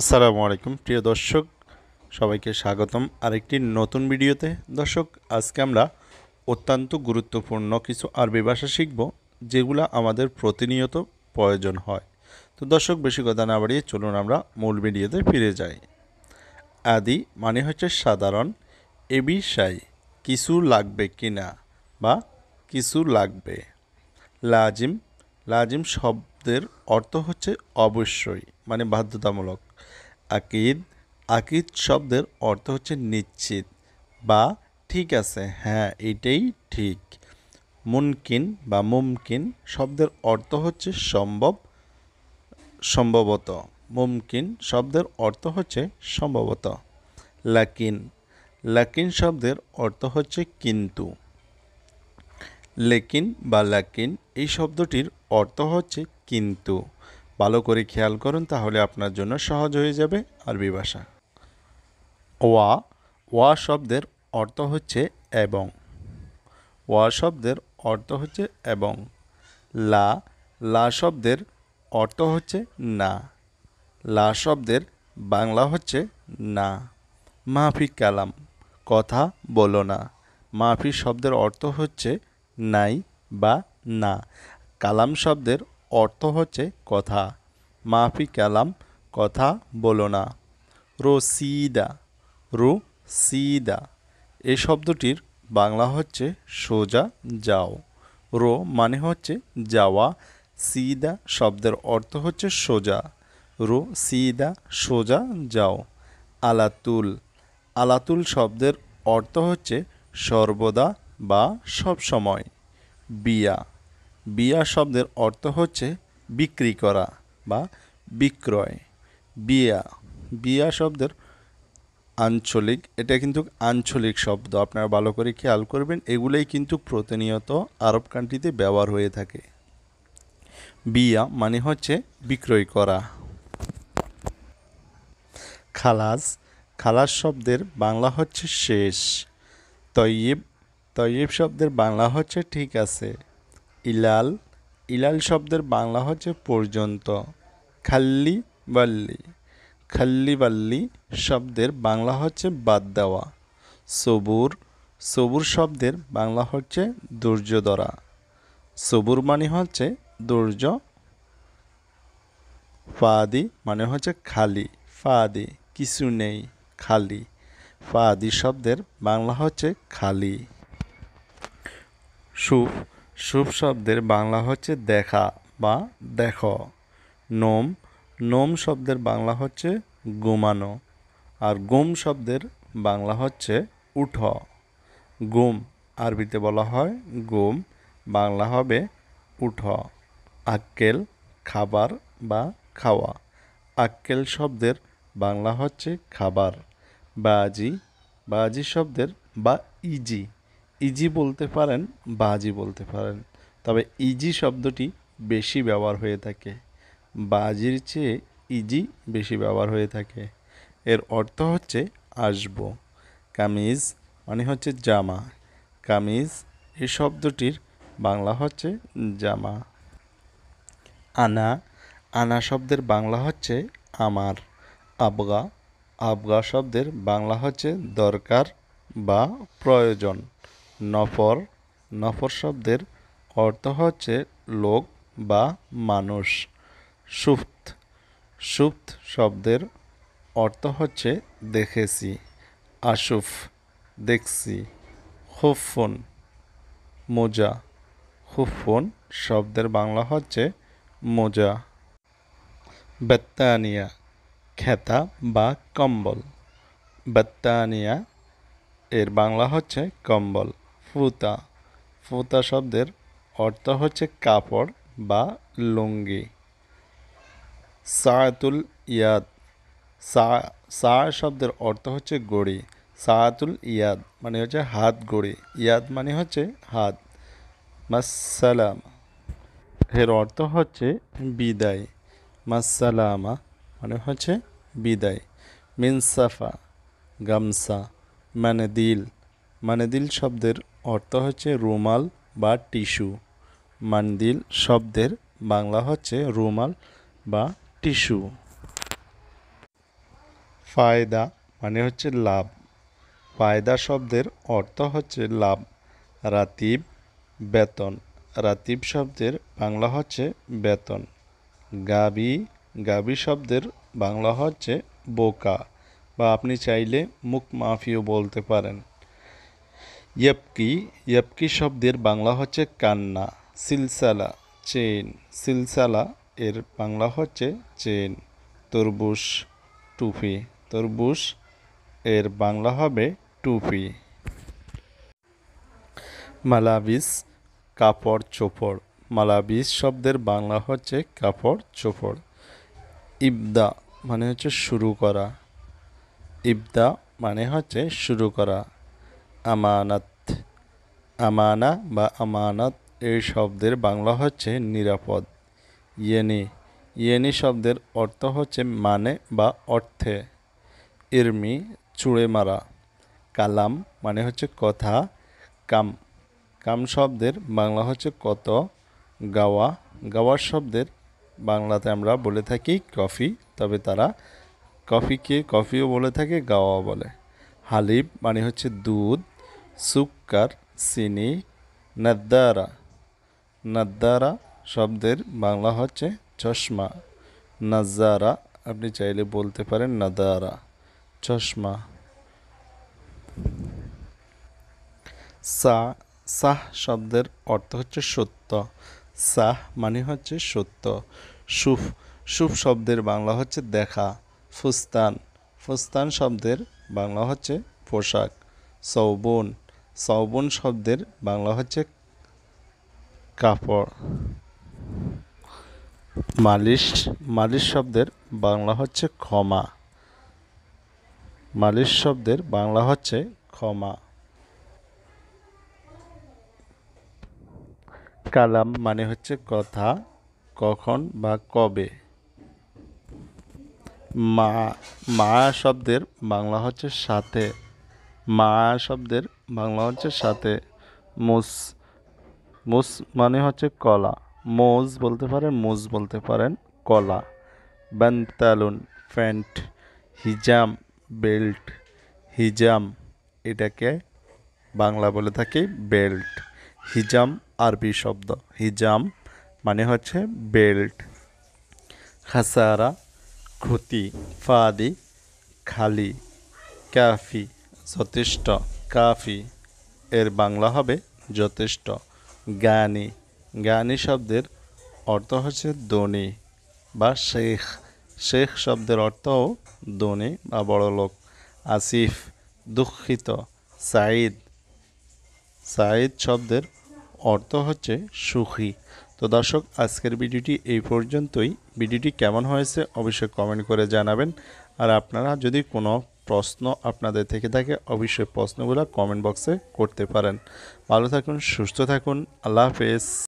আসসালামু আলাইকুম। প্রিয় দর্শক, সবাইকে স্বাগতম আরেকটি নতুন ভিডিওতে। দর্শক, আজকে আমরা অত্যন্ত গুরুত্বপূর্ণ কিছু আরবি ভাষা শিখব, যেগুলো আমাদের প্রতিনিয়ত প্রয়োজন হয়। তো দর্শক, বেশি কথা না বাড়িয়ে চলুন আমরা মূল ভিডিওতে ফিরে যাই। আদি মানে হচ্ছে সাধারণ, এ বিষয় কিছু লাগবে কি না বা কিছু লাগবে। লাজিম লাজিম শব্দের অর্থ হচ্ছে অবশ্যই মানে বাধ্যতামূলক। আকিদ আকিদ শব্দের অর্থ হচ্ছে নিশ্চিত বা ঠিক আছে হ্যাঁ এটাই ঠিক। মুনকিন বা মুমকিন শব্দের অর্থ হচ্ছে সম্ভব, সম্ভবত। মুমকিন শব্দের অর্থ হচ্ছে সম্ভবত। লাকিন লাকিন শব্দের অর্থ হচ্ছে কিন্তু। লেকিন বা লাকিন এই শব্দটির অর্থ হচ্ছে কিন্তু। ভালো করে খেয়াল করুন, তাহলে আপনার জন্য সহজ হয়ে যাবে আরবি ভাষা। ওয়া ওয়া শব্দের অর্থ হচ্ছে এবং। ওয়া শব্দের অর্থ হচ্ছে এবং। লা লা শব্দের অর্থ হচ্ছে না। লা শব্দের বাংলা হচ্ছে না। মাফি কালাম, কথা বলো না। মাফি শব্দের অর্থ হচ্ছে নাই বা না। কালাম শব্দের অর্থ হচ্ছে কথা। মাফি কালাম, কথা বলো না। রসিদা রু সিদা এই শব্দটির বাংলা হচ্ছে সোজা যাও। রো মানে হচ্ছে যাওয়া। সিদা শব্দের অর্থ হচ্ছে সোজা। রো সিদা সোজা যাও। আলাতুল। আলাতুল শব্দের অর্থ হচ্ছে সর্বদা বা সব সময় বিয়া। বিয়া শব্দের অর্থ হচ্ছে বিক্রি করা বা বিক্রয়। বিয়া বিয়া শব্দের আঞ্চলিক, এটা কিন্তু আঞ্চলিক শব্দ। আপনারা ভালো করে খেয়াল করবেন, এগুলোই কিন্তু প্রতিনিয়ত আরব কান্ট্রিতে ব্যবহার হয়ে থাকে। বিয়া মানে হচ্ছে বিক্রয় করা। খালাস খালাস শব্দের বাংলা হচ্ছে শেষ। তৈয়ব তৈয়ব শব্দের বাংলা হচ্ছে ঠিক আছে। ইলাল ইলাল শব্দের বাংলা হচ্ছে পর্যন্ত। খাল্লি বাল্লি। খাল্লি বাল্লি শব্দের বাংলা হচ্ছে বাদ দেওয়া। সবুর সবুর শব্দের বাংলা হচ্ছে ধৈর্য ধরা। সবুর মানে হচ্ছে ধৈর্য ফাদি মানে হচ্ছে খালি। ফাদি কিছু নেই, খালি। ফাদি শব্দের বাংলা হচ্ছে খালি। সুফ সুফ শব্দের বাংলা হচ্ছে দেখা বা দেখো। নোম নোম শব্দের বাংলা হচ্ছে ঘুমানো আর গুম শব্দের বাংলা হচ্ছে উঠ। গুম, আরবিতে বলা হয় গুম, বাংলা হবে উঠ। আক্কেল, খাবার বা খাওয়া। আক্কেল শব্দের বাংলা হচ্ছে খাবার। বাজি বাজি শব্দের বা ইজি। ইজি বলতে পারেন বাজি বলতে পারেন, তবে ইজি শব্দটি বেশি ব্যবহার হয়ে থাকে। বাজির চেয়ে ইজি বেশি ব্যবহার হয়ে থাকে। এর অর্থ হচ্ছে আসব। কামিজ মানে হচ্ছে জামা। কামিজ এই শব্দটির বাংলা হচ্ছে জামা। আনা আনা শব্দের বাংলা হচ্ছে আমার। আবগা আবগা শব্দের বাংলা হচ্ছে দরকার বা প্রয়োজন। নফর। নফর শব্দের অর্থ হচ্ছে লোক বা মানুষ। সুফত সুফত শব্দের অর্থ হচ্ছে দেখেছি, আশুফ, দেখছি। হুফুন মোজা। হুফুন শব্দের বাংলা হচ্ছে মোজা। বেত্তানিয়া, খেতা বা কম্বল। বেত্তানিয়া এর বাংলা হচ্ছে কম্বল। ফুতা। ফুতা শব্দের অর্থ হচ্ছে কাপড় বা লুঙ্গি। সায়াতুল ইয়াদ। সা সা শব্দের অর্থ হচ্ছে গড়ি। সায়াতুল ইয়াদ মানে হচ্ছে হাত গড়ি। ইয়াদ মানে হচ্ছে হাত। মাসালাম এর অর্থ হচ্ছে বিদায়। মাসালামা মানে হচ্ছে বিদায়। মিনসাফা, গামসা মানে দিল মানে দিল শব্দের অর্থ হচ্ছে রুমাল বা টিস্যু। মান্দিল শব্দের বাংলা হচ্ছে রুমাল বা টিস্যু। ফায়দা মানে হচ্ছে লাভ। ফায়দা শব্দের অর্থ হচ্ছে লাভ। রাতিব, বেতন। রাতিব শব্দের বাংলা হচ্ছে বেতন। গাবি গাবি শব্দের বাংলা হচ্ছে বোকা। বা আপনি চাইলে মুখ মাফিও বলতে পারেন। ইয়পকি ইয়পকি শব্দের বাংলা হচ্ছে কান্না, সিলসালা, চেন। সিলসালা এর বাংলা হচ্ছে চেন। তরবুশ টুপি। তরবুশ এর বাংলা হবে টুপি। মালাবিস, কাপড়, চোপড়। মালাবিস শব্দের বাংলা হচ্ছে কাপড়, চোপড়। ইবদা মানে হচ্ছে শুরু করা। ইবদা মানে হচ্ছে শুরু করা। আমানত। আমানা বা আমানত এই শব্দের বাংলা হচ্ছে নিরাপদ। ইয়েনি। ইয়েনি শব্দের অর্থ হচ্ছে মানে বা অর্থে। ইরমি, চুড়ে মারা। কালাম মানে হচ্ছে কথা। কাম। কাম শব্দের বাংলা হচ্ছে কত, গাওয়া। গাওয়ার শব্দের বাংলাতে আমরা বলে থাকি কফি, তবে তারা কফিকে কফিও বলে থাকে গাওয়া বলে। হালিব মানে হচ্ছে দুধ, সুক্কার, চিনি, নাদ্দারা। নাদ্দারা শব্দের বাংলা হচ্ছে চশমা। নাজারা আপনি চাইলে বলতে পারেন নাদারা চশমা। সা সাহ শব্দের অর্থ হচ্ছে সত্য। সাহ মানে হচ্ছে সত্য। সুফ সুফ শব্দের বাংলা হচ্ছে দেখা। ফুস্তান ফুস্তান শব্দের বাংলা হচ্ছে পোশাক। সৌবন সৌবন শব্দের বাংলা হচ্ছে কাপড়। মালিশ। মালিশ শব্দের বাংলা হচ্ছে ক্ষমা। মালিশ শব্দের বাংলা হচ্ছে ক্ষমা। কালাম মানে হচ্ছে কথা, কখন বা কবে। মা মা শব্দের বাংলা হচ্ছে সাথে। মা শব্দের বাংলা হচ্ছে সাথে। মুস মুস মানে হচ্ছে কলা। মোজ বলতে পারেন, মুজ বলতে পারেন কলা। বান্তালুন প্যান্ট, হিজাম, বেল্ট, হিজাম এটাকে বাংলা বলে থাকি বেল্ট। হিজাম আরবি শব্দ। হিজাম মানে হচ্ছে বেল্ট। খাসারা ক্ষতি, ফাদি, খালি, কাফি, যথেষ্ট, কাফি। এর বাংলা হবে যথেষ্ট। জ্ঞানী জ্ঞানী শব্দের অর্থ হচ্ছে ধনী বা শেখ। শেখ শব্দের অর্থও ধনী বা বড় লোক। আসিফ, দুঃখিত। সাইদ সাইদ শব্দের অর্থ হচ্ছে সুখী। তো দর্শক, আজকের ভিডিওটি এই পর্যন্তই। ভিডিওটি কেমন হয়েছে অবশ্যই কমেন্ট করে জানাবেন। আর আপনারা যদি কোনো প্রশ্ন আপনাদের থেকে থাকে, অবশ্যই প্রশ্নগুলো কমেন্ট বক্সে করতে পারেন। ভালো থাকুন, সুস্থ থাকুন। আল্লাহ হাফেজ।